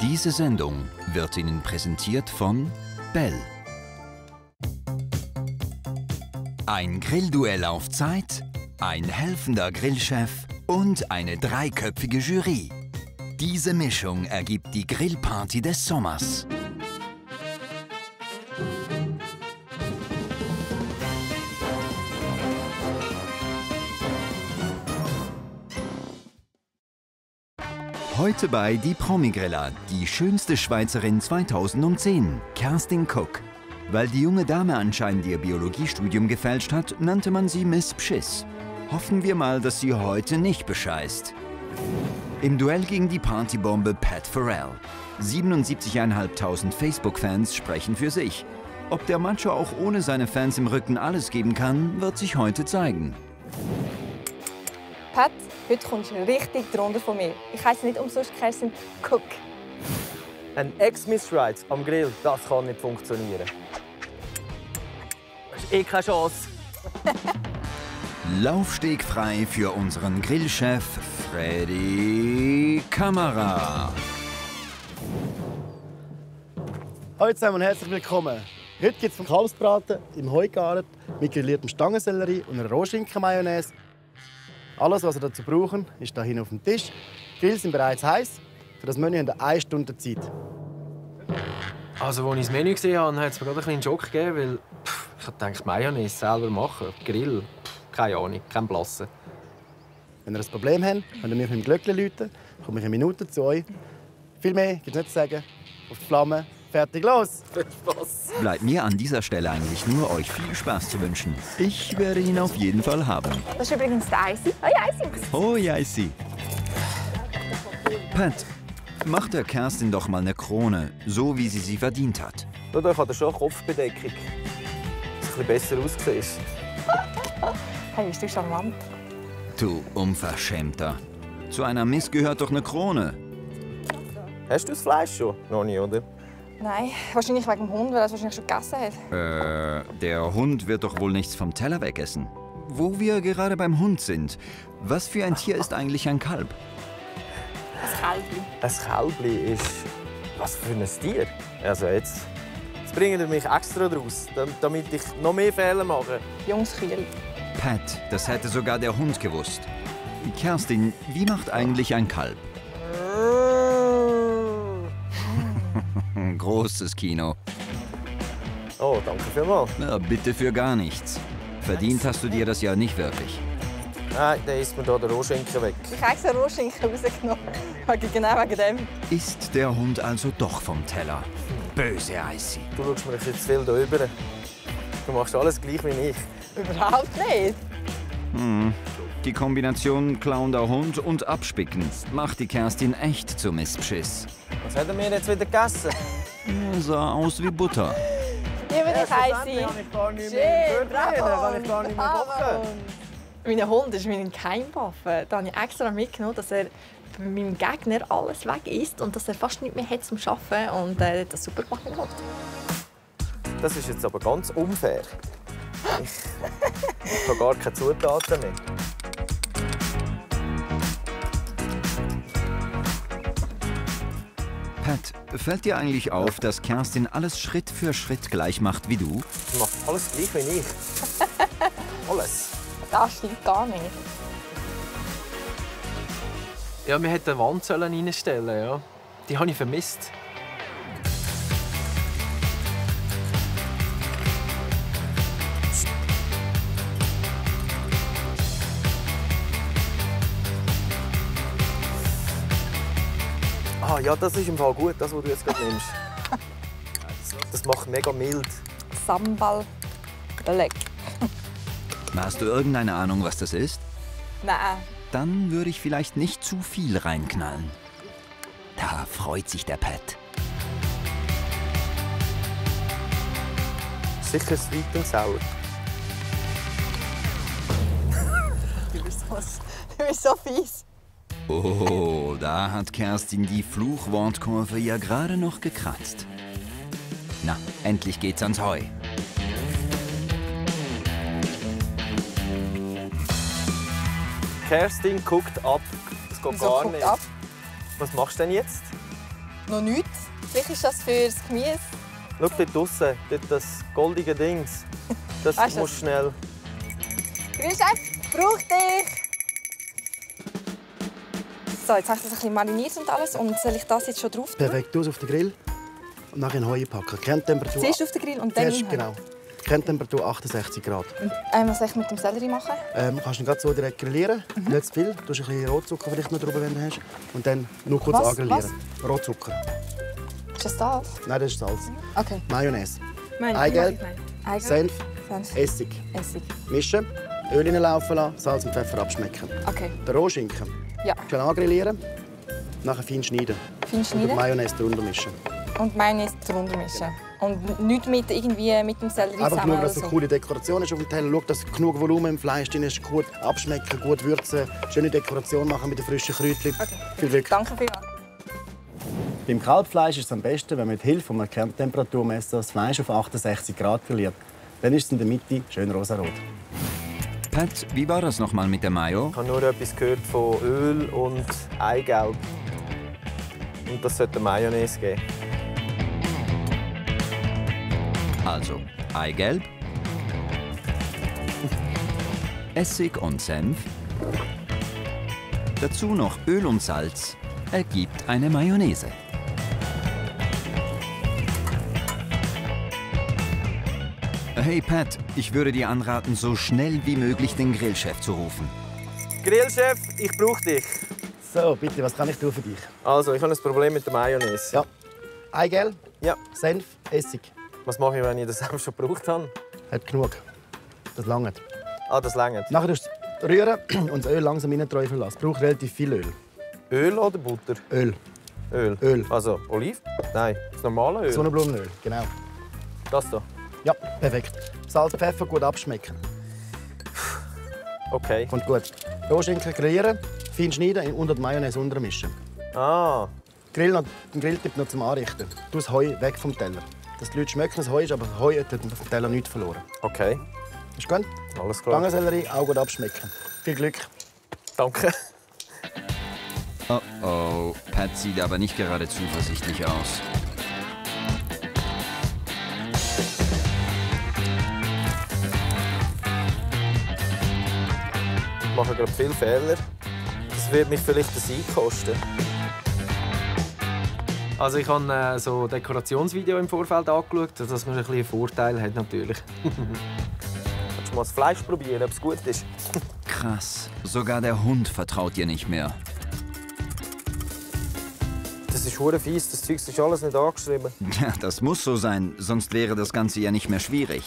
Diese Sendung wird Ihnen präsentiert von Bell. Ein Grillduell auf Zeit, ein helfender Grillchef und eine dreiköpfige Jury. Diese Mischung ergibt die Grillparty des Sommers. Heute bei Die Promigriller, die schönste Schweizerin 2010, Kerstin Cook. Weil die junge Dame anscheinend ihr Biologiestudium gefälscht hat, nannte man sie Miss Pschiss. Hoffen wir mal, dass sie heute nicht bescheißt. Im Duell gegen die Partybombe Pat Farrell. 77.500 Facebook-Fans sprechen für sich. Ob der Macho auch ohne seine Fans im Rücken alles geben kann, wird sich heute zeigen. Pat, heute kommst du richtig drunter von mir. Ich heiße nicht umsonst Kerstin Cook. Ein Ex-Miss Schweiz am Grill, das kann nicht funktionieren. Das ist eh keine Chance. Laufsteg frei für unseren Grillchef Freddy Kamera. Hallo zusammen und herzlich willkommen. Heute gibt es vom Kalbsbraten im Heugaren mit grilliertem Stangensellerie und einer Rohschinken-Mayonnaise. Alles, was ihr dazu brauchen, ist hier hinten auf dem Tisch. Die Grills sind bereits heiß. Für das Menü haben wir eine Stunde Zeit. Also, als ich das Menü gesehen habe, hat es mir gerade einen Schock gegeben, weil pff, ich dachte, Mayonnaise selber machen, Grill, pff, keine Ahnung, kein Blassen. Wenn ihr ein Problem habt, könnt ihr mich mit dem Glöckchen läuten. Komme ich in Minuten zu euch. Viel mehr gibt es nicht zu sagen. Auf die Flamme, fertig, los! Spaß. Bleibt mir an dieser Stelle eigentlich nur, euch viel Spaß zu wünschen. Ich werde ihn auf jeden Fall haben. Das ist übrigens der Eisi. Oh ja, ich sie. Pat, mach der Kerstin doch mal eine Krone, so wie sie sie verdient hat. Dadurch hat er schon eine Kopfbedeckung. Dass es ein bisschen besser aussieht. Hey, bist du charmant. Du Unverschämter. Zu einer Miss gehört doch eine Krone. Hast du das Fleisch schon? Noch nicht, oder? Nein, wahrscheinlich wegen dem Hund, weil er es wahrscheinlich schon gegessen hat. Äh, der Hund wird doch wohl nichts vom Teller wegessen. Wo wir gerade beim Hund sind, was für ein Tier ist eigentlich ein Kalb? Das Kälbchen. Ein Kälbli ist... Was für ein Tier? Also jetzt... Jetzt bringen ihr mich extra draus, dam- damit ich noch mehr Fehler mache. Jungs Kühl. Pat, das hätte sogar der Hund gewusst. Kerstin, wie macht eigentlich ein Kalb? Hm, Großes Kino. Oh, danke vielmals. Na, bitte für gar nichts. Verdient hast du dir das ja nicht wirklich. Nein, dann isst mir hier der Rohschinken weg. Ich habe extra Rohschinken rausgenommen. Genau wegen dem. Ist der Hund also doch vom Teller? Böse Icy. Du schaust mir jetzt viel da rüber. Du machst alles gleich wie ich. Überhaupt nicht. Die Kombination klauender Hund und Abspicken macht die Kerstin echt zu Misspschiss. Was hat er mir jetzt wieder gegessen? Er sah aus wie Butter. Liebe dich, Eisi. habe ich gar nicht Schön, bravo. Ich gar nicht mehr. Mein Hund ist mein Keimwaffe. Da habe ich extra mitgenommen, dass er bei meinem Gegner alles weg isst und dass er fast nicht mehr hat zum Arbeiten. Und äh, das super gemacht. Das ist jetzt aber ganz unfair. Ich, ich habe gar keine Zutaten mehr. Pat, fällt dir eigentlich auf, dass Kerstin alles Schritt für Schritt gleich macht wie du? Sie macht alles gleich wie ich. Alles. Das stimmt gar nicht. Ja, wir hätten eine Wand sollen reinstellen ja. Die habe ich vermisst. Ja, das ist im Fall gut, das, was du jetzt gerade nimmst. Das macht mega mild. Sambal Beleg. Hast du irgendeine Ahnung, was das ist? Nein. Dann würde ich vielleicht nicht zu viel reinknallen. Da freut sich der Pat. Sicher sweet und sauer. Du bist so, du bist so fies. Oh, da hat Kerstin die Fluchwortkurve ja gerade noch gekratzt. Na, endlich geht's ans Heu. Kerstin guckt ab. Das geht Wieso gar guckt nicht. ab? Was machst du denn jetzt? Noch nichts. Vielleicht ist das für das Gemüse. Schau dort draussen, dort das goldige Dings. Das Weißt muss das? schnell. Grillchef, brauch dich! So, jetzt habe ich das ein bisschen mariniert und alles. Und soll ich das jetzt schon drauf tun? Perfekt, aus auf den Grill und nachher in Heu packen. Kerntemperatur. Zuerst auf den Grill und dann Zuerst, genau. Kerntemperatur 68 Grad. Und, ähm, was soll ich mit dem Sellerie machen? Ähm, kannst du ihn gerade so direkt grillieren. Mhm. Nicht zu viel. Du hast ein bisschen Rotzucker vielleicht noch drüber, wenn du hast. Und dann nur kurz Was? angrillieren. Rotzucker. Ist das Salz? Nein, das ist Salz. Okay. Mayonnaise. Meine, Eigelb. Eigelb. Senf. Senf. Essig. Essig. Mischen. Öl reinlaufen lassen. Salz und Pfeffer abschmecken. Okay. Den Rohschinken. Ja. Schön angrillieren. Nachher fein schneiden. Fein Und schneiden. Mayonnaise drunter mischen. Und Mayonnaise drunter mischen. Und nicht mit, irgendwie mit dem Sellerie Einfach zusammen schauen, dass oder eine so. coole Dekoration ist auf dem Teller. Schau, dass genug Volumen im Fleisch drin ist. Gut abschmecken, gut würzen. Schöne Dekoration machen mit den frischen Kräutchen. Okay. Viel Glück. Danke vielmals. Beim Kalbfleisch ist es am besten, wenn man mit Hilfe eines Kerntemperaturmessers das Fleisch auf 68 Grad grilliert. Dann ist es in der Mitte schön rosarot. Pat, wie war das nochmal mit der Mayo? Ich habe nur etwas gehört von Öl und Eigelb. Und das sollte Mayonnaise geben. Also Eigelb, Essig und Senf. Dazu noch Öl und Salz ergibt eine Mayonnaise. Hey Pat, ich würde dir anraten, so schnell wie möglich den Grillchef zu rufen. Grillchef, ich brauche dich. So, bitte, was kann ich tun für dich? Also, ich habe ein Problem mit der Mayonnaise. Ja. Eigelb, Ja. Senf, Essig. Was mache ich, wenn ich das auch schon gebraucht habe? Hat genug. Das langt. Ah, das längert. Nachher tust du es rühren und das Öl langsam reinträufeln lassen. Es braucht relativ viel Öl. Öl oder Butter? Öl. Öl. Öl. Also Oliv? Nein, das normale Öl. Sonnenblumenöl, genau. Das da. Ja, perfekt. Salz, Pfeffer gut abschmecken. Okay. Kommt gut. Rohschinken grillieren, fein schneiden und die Mayonnaise untermischen. Ah, Grill noch, den Grilltipp noch zum Anrichten. Du das Heu weg vom Teller. Dass die Leute schmecken, dass es Heu ist, aber das Heu hat auf dem Teller nichts verloren. okay. Ist gut? Alles klar. Stangensellerie auch gut abschmecken. Viel Glück. Danke. Oh oh, Pat sieht aber nicht gerade zuversichtlich aus. Ich mache gerade viele Fehler. Das wird mich vielleicht den Sieg kosten. Also ich habe äh, so Dekorationsvideo im Vorfeld angeschaut, dass man ein bisschen einen Vorteil hat natürlich. Kannst du mal das Fleisch probieren, ob es gut ist? Krass, sogar der Hund vertraut dir nicht mehr. Das ist hure fies, das Zeug ist alles nicht angeschrieben. Ja, das muss so sein, sonst wäre das Ganze ja nicht mehr schwierig.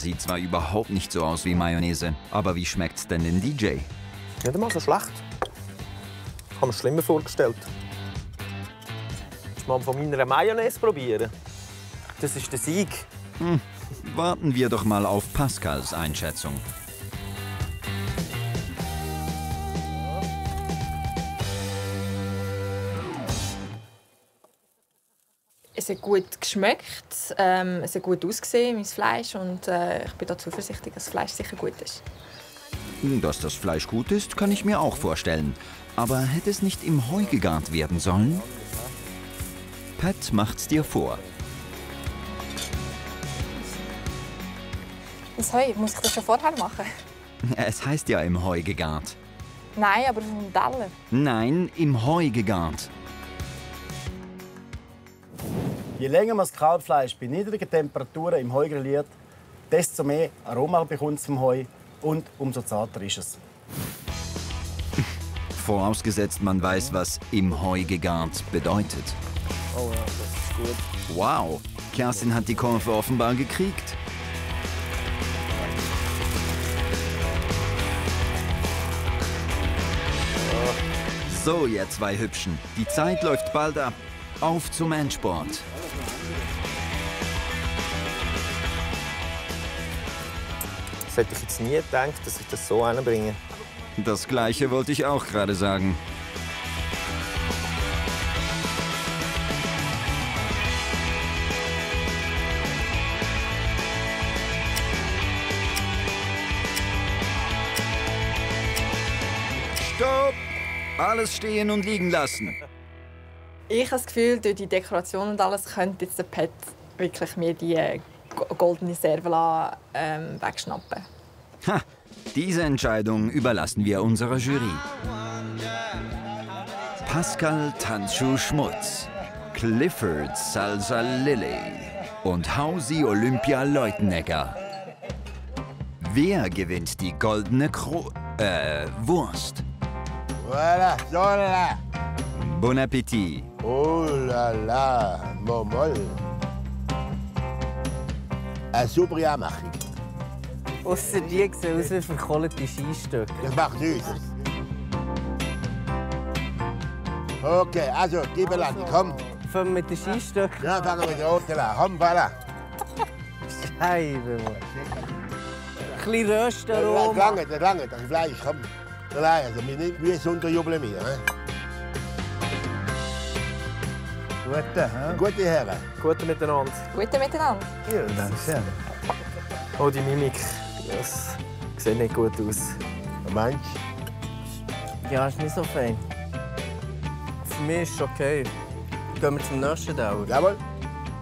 Sieht zwar überhaupt nicht so aus wie Mayonnaise, aber wie schmeckt's denn den DJ? Nicht einmal so schlecht. Ich habe mir schlimmer vorgestellt. Du mal von meiner Mayonnaise probieren? Das ist der Sieg. Warten wir doch mal auf Pascals Einschätzung. Es hat gut geschmeckt, ähm, es hat gut ausgesehen, mein Fleisch. Und äh, ich bin da zuversichtlich, dass das Fleisch sicher gut ist. Dass das Fleisch gut ist, kann ich mir auch vorstellen. Aber hätte es nicht im Heu gegart werden sollen? Pat macht's dir vor. Das Heu, muss ich das schon vorher machen? Es heißt ja im Heu gegart. Nein, aber auf dem Teller. Nein, im Heu gegart. Je länger man das Kalbfleisch bei niedrigen Temperaturen im Heu grilliert, desto mehr Aroma bekommt es vom Heu und umso zarter ist es. Vorausgesetzt, man weiß, was im Heu gegart bedeutet. Oh ja, das ist gut. Wow, Kerstin hat die Kurve offenbar gekriegt. So, ihr zwei Hübschen, die Zeit läuft bald ab. Auf zum Endsport. Das hätte ich jetzt nie gedacht, dass ich das so hinbringe. Das gleiche wollte ich auch gerade sagen. Stopp! Alles stehen und liegen lassen. Ich habe das Gefühl, durch die Dekoration und alles könnte jetzt der Pet wirklich mir die äh, go- goldene Servola ähm, wegschnappen. Ha, diese Entscheidung überlassen wir unserer Jury. Pascal Tanzschuh Schmutz, Clifford Salsa Lilly und Hausi Olympia Leutenegger. Wer gewinnt die goldene Kro... äh, Wurst? Voilà, so là. Bon Appetit! Oh là là, Momol. Eine saubere Anmachung. Ausser die sehen aus wie verkohlte Skistöcke. Das macht nichts. Okay, also, gib Land, komm. Fangen wir mit den Skistöcken Ja, fangen wir mit der roten an. Komm, voilà. Scheibe, Mann. Ein bisschen Das Röstaroma. lange, das lange, das Fleisch, komm. Nein, also wir nicht wie unterjubeln wir. Gute? Gute Herren. Gute miteinander. Gute miteinander. Ja, dann schön. Oh, die Mimik. Das sieht nicht gut aus. Meinst Ja, ist nicht so fein. Für mich ist es okay. Gehen wir zum nächsten Dauer. Jawohl.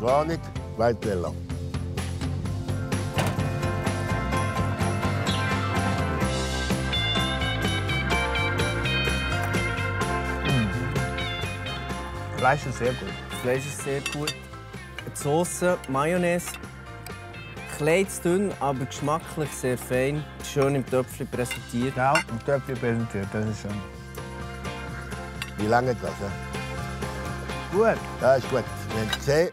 Gar nicht. Waldteller. Fleisch ist sehr gut. Das Fleisch ist sehr gut. Die Sauce, Mayonnaise. Klein zu dünn, aber geschmacklich sehr fein. Schön im Töpfchen präsentiert. Ja, ein Töpfchen präsentiert, das ist schon Wie lange das? He? gut. Ja, ist gut. Wir haben gesehen.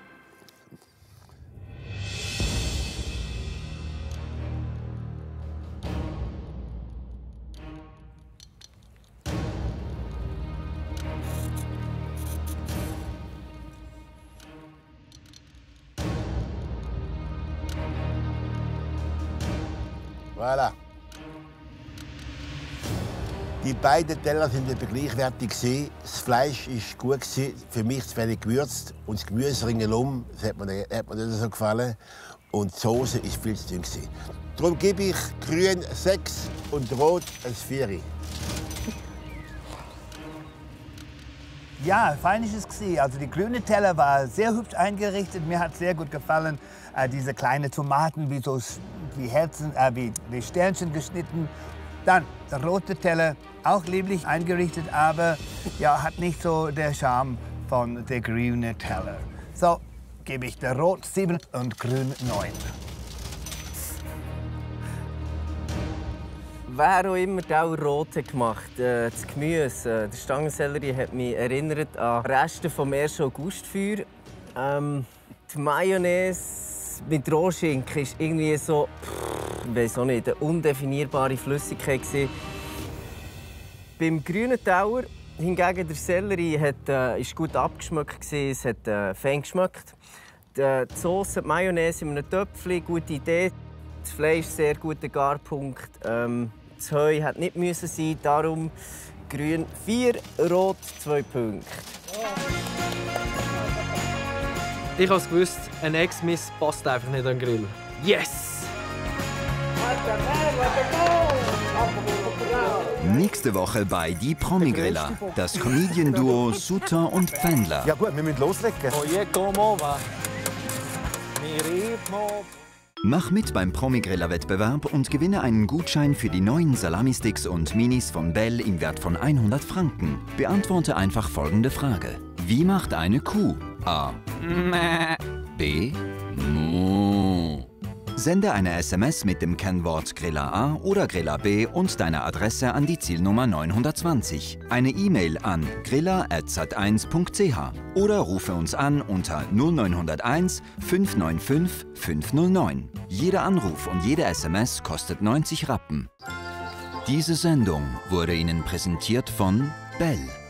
Die beiden Teller sind etwa gleichwertig. Das Fleisch war gut, für mich zu wenig gewürzt. Und das Gemüse ringsherum das hat, mir, hat mir nicht so gefallen. Und die Soße war viel zu dünn. Darum gebe ich grün 6 und rot ein 4. Ja, fein ist es. Also die grüne Teller war sehr hübsch eingerichtet. Mir hat sehr gut gefallen. Äh, diese kleinen Tomaten wie so wie Herzen, äh, wie, wie Sternchen geschnitten. Dann der rote Teller auch lieblich eingerichtet, aber ja hat nicht so der Charme von der grünen Teller. So gebe ich der rot 7 und grün 9. Wer auch immer auch rote gemacht äh, Das Gemüse, äh, der Stangensellerie, hat mich erinnert an Reste vom 1. Augustfeuer. Ähm, die Mayonnaise mit Rohschinken ist irgendwie so, pff, ich weiß auch nicht, eine undefinierbare Flüssigkeit. Gewesen. Beim grünen Tauer hingegen der Sellerie hat, äh, ist gut abgeschmeckt, gewesen, es hat äh, fein geschmeckt. Die, äh, die Sauce, die Mayonnaise in einem Töpfchen, gute Idee. Das Fleisch sehr guter Garpunkt. Ähm, das Heu hat nicht müssen sein, darum grün 4, rot 2 Punkte. Ich habe es gewusst, ein Ex-Miss passt einfach nicht an den Grill. Yes! Nächste Woche bei Die Promi-Griller. Das Comedian-Duo Sutter und Pfändler. Ja gut, wir müssen loslegen. Mach mit beim Promi-Griller-Wettbewerb und gewinne einen Gutschein für die neuen Salami-Sticks und Minis von Bell im Wert von 100 Franken. Beantworte einfach folgende Frage. Wie macht eine Kuh? A. B. Mu. Sende eine SMS mit dem Kennwort Griller A oder Griller B und deine Adresse an die Zielnummer 920. Eine E-Mail an griller.sat1.ch oder rufe uns an unter 0901 595 509. Jeder Anruf und jede SMS kostet 90 Rappen. Diese Sendung wurde Ihnen präsentiert von Bell.